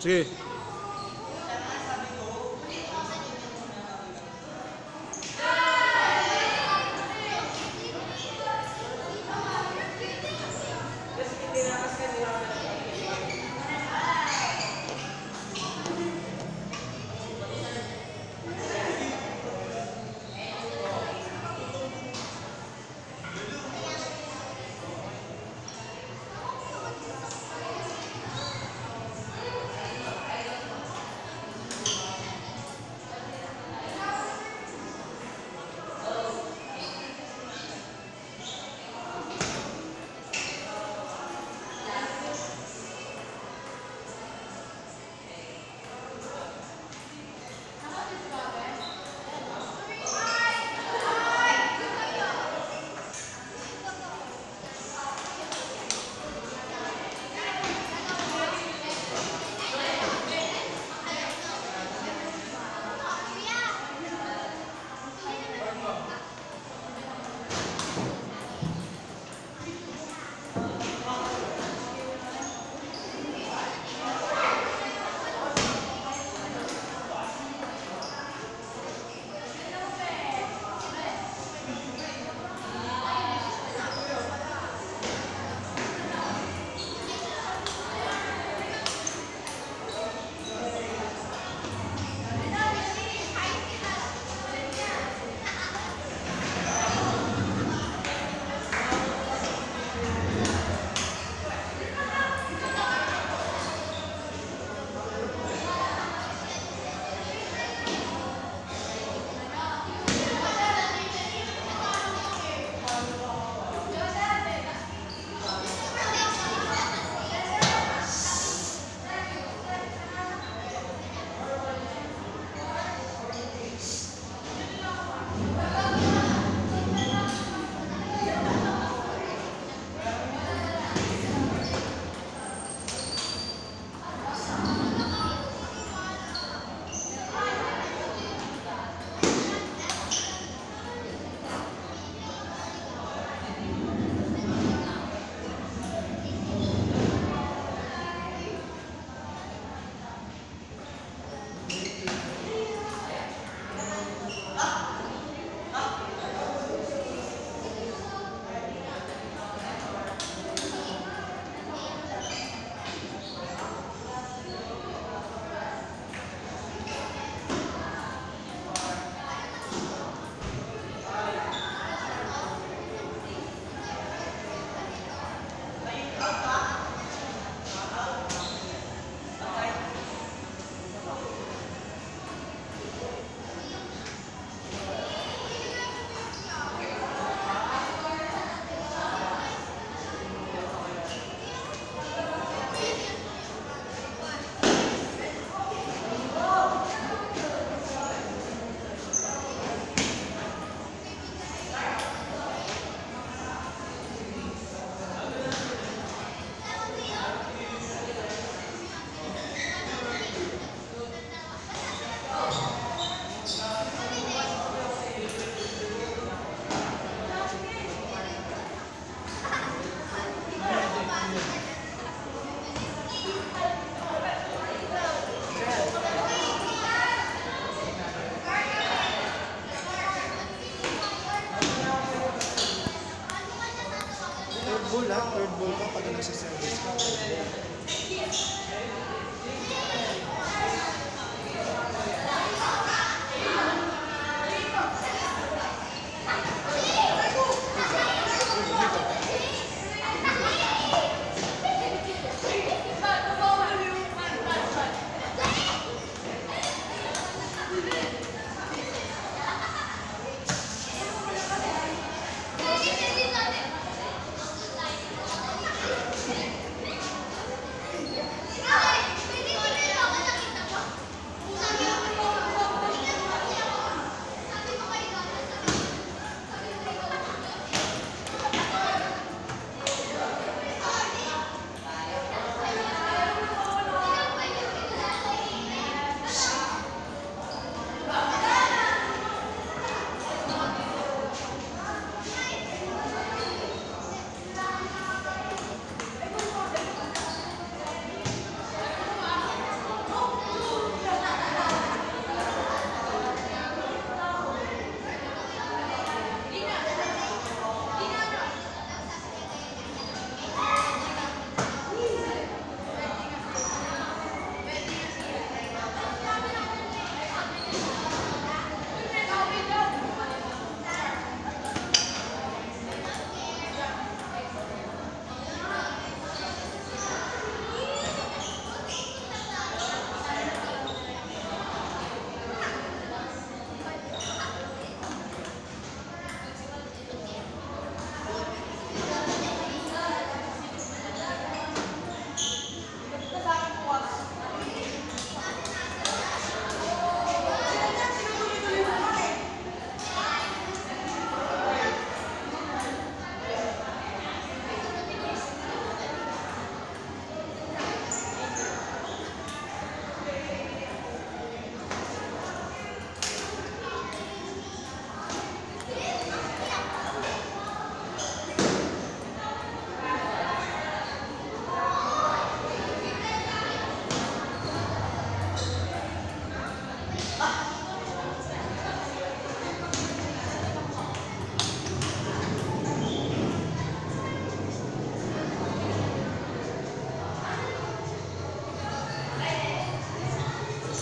Sí.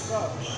Go. Hindi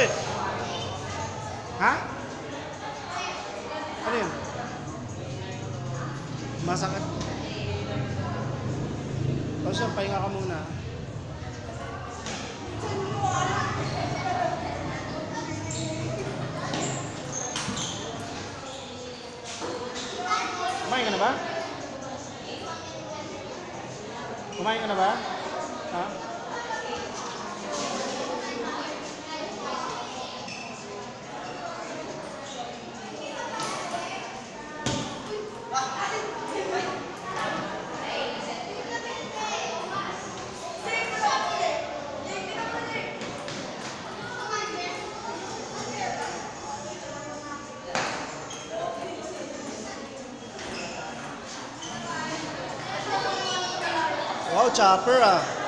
Hoy! Ha? Ano yun? Masakit. Chopper ah.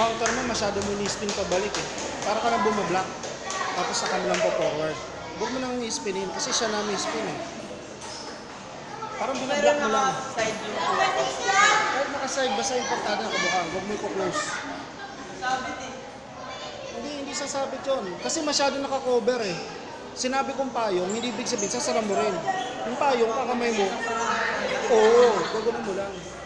Counter mo, masyado mo ni-spin pabalik eh. Para ka na bumablock. Tapos sa kanilang po forward. Huwag mo nang i-spinin kasi siya na spin eh. Parang binablock mo lang. mga side po. Kahit naka-side, basta importante na kabuka. Huwag mo i-close. Sabi din. Hindi, hindi sasabit yun. Kasi masyado naka-cover eh. Sinabi kong payong, hindi ibig sabihin, sasara mo rin. Yung payong, kakamay mo, oo, gagawin mo lang.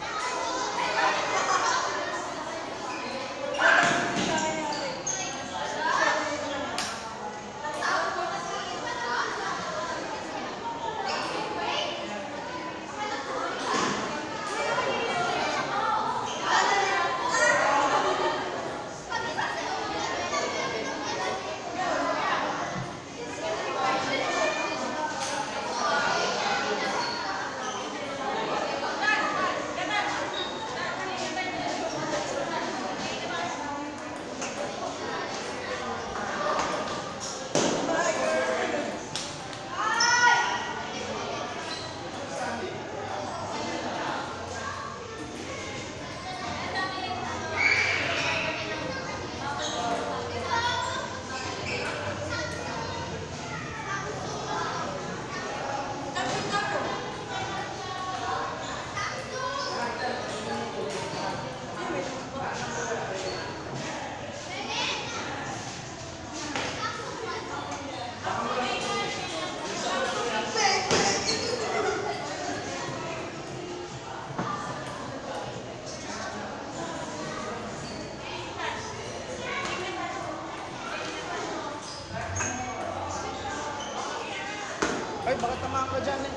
Ay, baka tamaan ka dyan.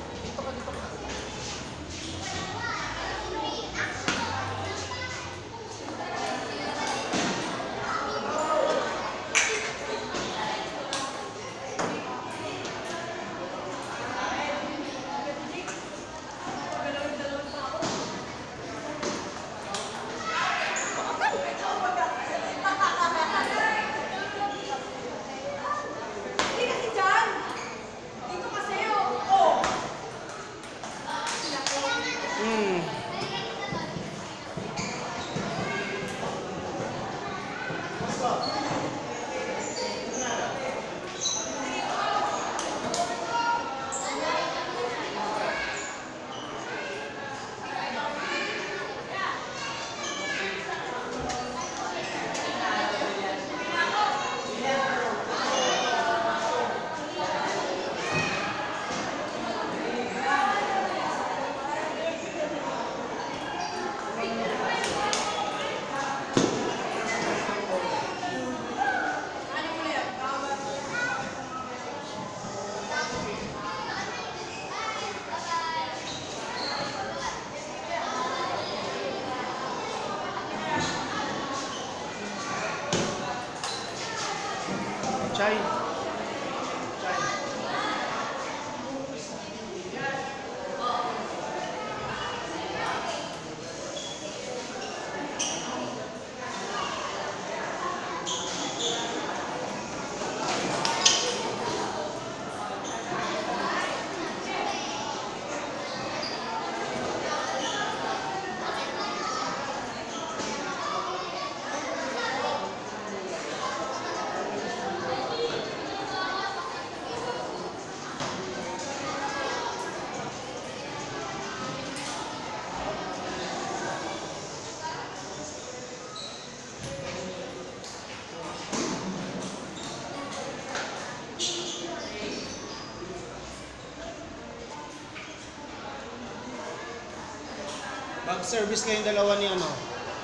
Mag-service kayong dalawa ni ano,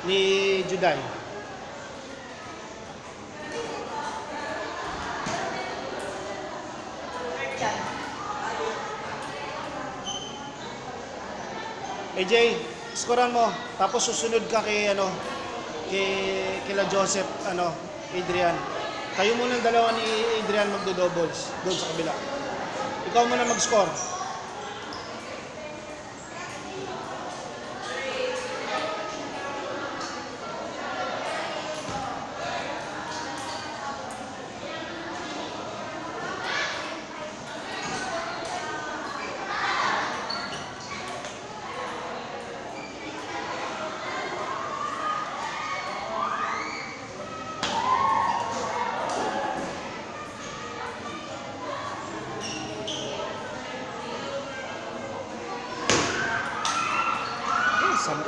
ni Juday. AJ, skoran mo. Tapos susunod ka kay ano, kay kila Joseph, ano, Adrian. Kayo muna ang dalawa ni Adrian magdo-doubles doon sa kabila. Ikaw muna mag-score.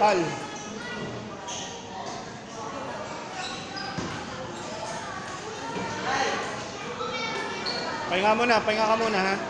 Sampal. Pahinga muna, pahinga ka muna ha.